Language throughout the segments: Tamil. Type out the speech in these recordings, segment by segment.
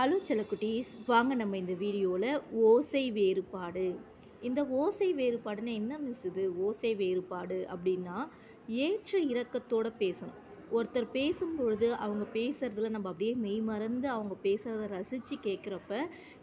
ஹலோ செல்லக்குட்டீஸ். வாங்க நம்ம இந்த வீடியோவில் ஓசை வேறுபாடு. இந்த ஓசை வேறுபாடுன்னா என்ன மிஸ் இது? ஓசை வேறுபாடு அப்படின்னா ஏற்ற இறக்கத்தோட பேசணும். ஒருத்தர் பேசும்பொழுது அவங்க பேசுகிறதுல நம்ம அப்படியே மெய் மறந்து அவங்க பேசுகிறத ரசித்து கேட்குறப்ப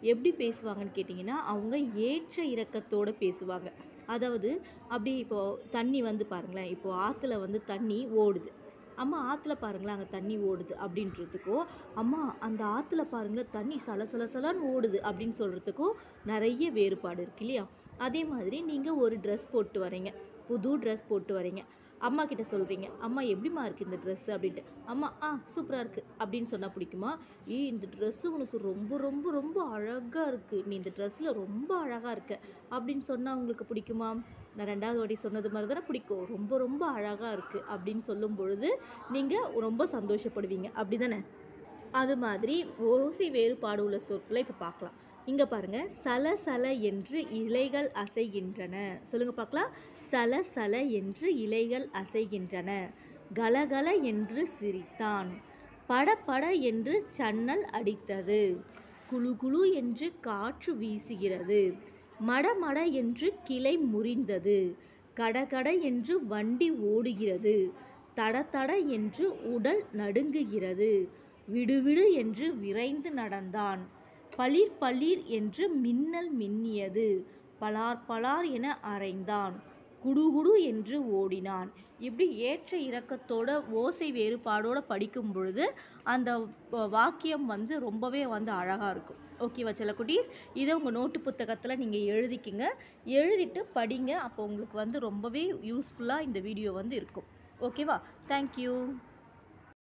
எப்படி பேசுவாங்கன்னு கேட்டிங்கன்னா அவங்க ஏற்ற இறக்கத்தோடு பேசுவாங்க. அதாவது அப்படியே இப்போது தண்ணி வந்து பாருங்களேன். இப்போது ஆற்றுல வந்து தண்ணி ஓடுது. அம்மா ஆற்றுல பாருங்களேன் அங்கே தண்ணி ஓடுது அப்படின்றதுக்கும் அம்மா அந்த ஆற்றுல பாருங்களேன் தண்ணி சல சலசலன்னு ஓடுது அப்படின்னு சொல்கிறதுக்கும் நிறைய வேறுபாடு இருக்கு இல்லையா? அதே மாதிரி நீங்கள் ஒரு ட்ரெஸ் போட்டு வரீங்க புது ட்ரெஸ் போட்டு வரீங்க. அம்மா கிட்ட சொல்கிறீங்க அம்மா எப்படிம்மா இருக்குது இந்த ட்ரெஸ்ஸு அப்படின்ட்டு. அம்மா ஆ சூப்பராக இருக்குது அப்படின்னு சொன்னால் பிடிக்குமா? ஈ இந்த ட்ரெஸ்ஸு உனக்கு ரொம்ப ரொம்ப ரொம்ப அழகாக இருக்குது நீ இந்த ட்ரெஸ்ஸில் ரொம்ப அழகாக இருக்க. அப்படின்னு சொன்னால் உங்களுக்கு பிடிக்குமா? நான் ரெண்டாவது வாட்டி சொன்னது மாதிரி தானே பிடிக்கும். ரொம்ப ரொம்ப அழகாக இருக்குது அப்படின்னு சொல்லும் பொழுது நீங்கள் ரொம்ப சந்தோஷப்படுவீங்க. அப்படி தானே அது மாதிரி ஓசி வேறுபாடு உள்ள சொற்களை இப்போ பார்க்கலாம். இங்கே பாருங்கள் சல சல என்று இலைகள் அசைகின்றன. சொல்லுங்கள் பார்க்கலாம். சல சல என்று இலைகள் அசைகின்றன. கலகல என்று சிரித்தான். பட பட என்று சன்னல் அடித்தது. குழு குழு என்று காற்று வீசுகிறது. மடமட என்று கிளை முறிந்தது. கடகட என்று வண்டி ஓடுகிறது. தட தட என்று உடல் நடுங்குகிறது. விடுவிடு என்று விரைந்து நடந்தான். பளிர் பளிர் என்று மின்னல் மின்னியது. பலார் பலார் என அரைந்தான். குடுகுடு என்று ஓடினான். இப்படி ஏற்ற இறக்கத்தோட ஓசை வேறுபாடோடு படிக்கும் பொழுது அந்த வாக்கியம் வந்து ரொம்பவே வந்து அழகாக இருக்கும். ஓகேவா சில குட்டீஸ் இதை உங்கள் நோட்டு புத்தகத்தில் நீங்கள் எழுதிக்கிங்க. எழுதிட்டு படிங்க. அப்போ உங்களுக்கு வந்து ரொம்பவே யூஸ்ஃபுல்லாக இந்த வீடியோ வந்து இருக்கும். ஓகேவா? தேங்க்யூ